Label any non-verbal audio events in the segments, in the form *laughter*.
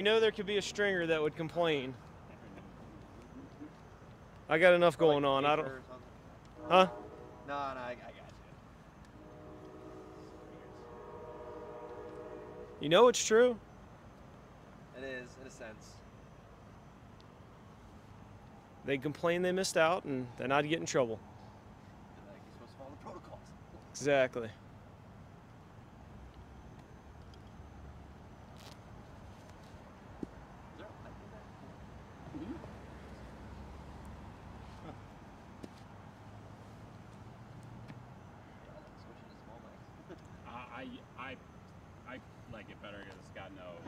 You know there could be a stringer that would complain. I got enough going on. I don't. Huh? No, no, I, I got you. You know it's true. It is, in a sense. They complain they missed out and then I'd get in trouble. Like, you're supposed to follow the protocols. Exactly. Is there a pipe in there? Yeah, I like switching to small mics. I I I like it better because it's got no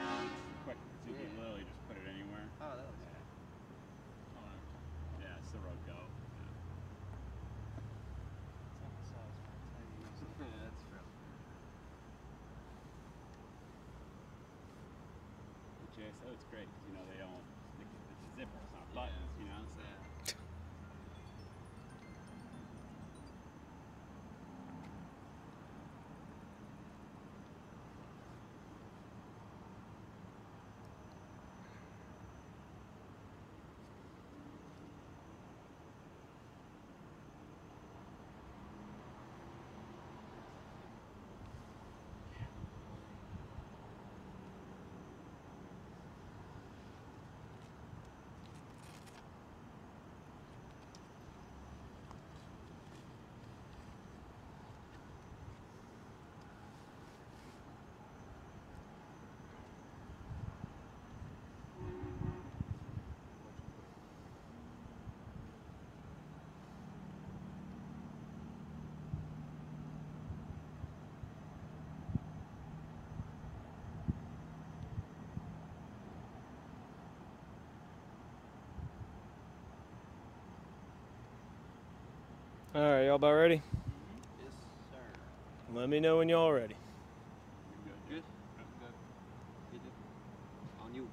quick. So you can literally just put it anywhere. Oh, that looks Oh, yeah, it's the Rode Go. Yeah. yeah, that's true. The JSO, it's *laughs* great because you know they don't. It's a zipper, not buttons. You know. So. All right, y'all about ready? Yes, sir. Let me know when y'all ready. Good. Good? Good. Good, good. On you.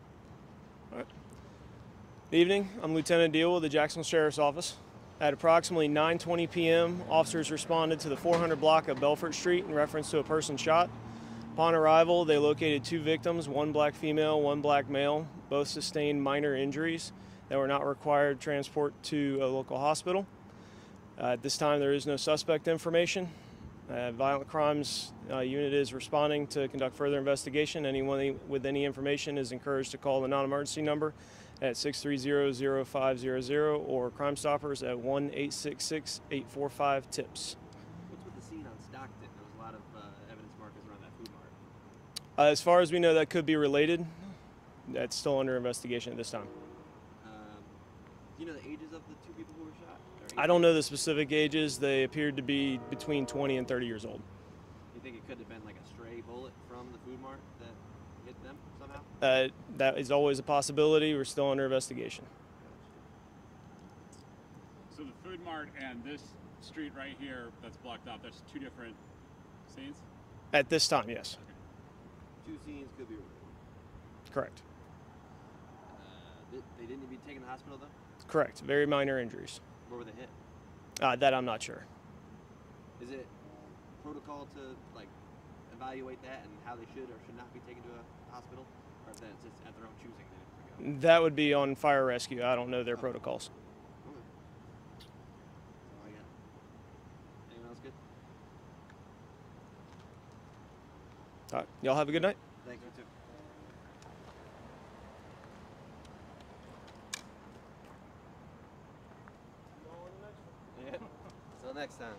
Evening, I'm Lieutenant Deal with the Jacksonville Sheriff's Office. At approximately 9:20 p.m., officers responded to the 400 block of Belfort Street in reference to a person shot. Upon arrival, they located two victims, one black female, one black male. Both sustained minor injuries that were not required transport to a local hospital. Uh, at this time, there is no suspect information. Uh, violent crimes uh, unit is responding to conduct further investigation. Anyone with any information is encouraged to call the non-emergency number at 630-0500 or Crime Stoppers at 1-866-845 TIPS. What's with the scene on Stockton? There was a lot of uh, evidence markers around that food mart. Uh, as far as we know, that could be related. That's still under investigation at this time. Um, do you know the ages of the two people who were shot? Or I don't know the specific ages. They appeared to be between 20 and 30 years old. You think it could have been like a stray bullet from the food mart that hit them somehow? Uh, that is always a possibility. We're still under investigation. So the food mart and this street right here that's blocked off. There's two different scenes. At this time, yes. Two scenes could be related. Correct. Uh, they, they didn't even be taken to the hospital though? Correct. Very minor injuries. Where were they hit? Uh, that I'm not sure. Is it protocol to like evaluate that and how they should or should not be taken to a hospital? Or if that's just at their own choosing they didn't go? That would be on fire rescue. I don't know their Oh. protocols. Okay. That's all I got. Anyone else good? All right. Y'all have a good night. Thank you too. Until next time.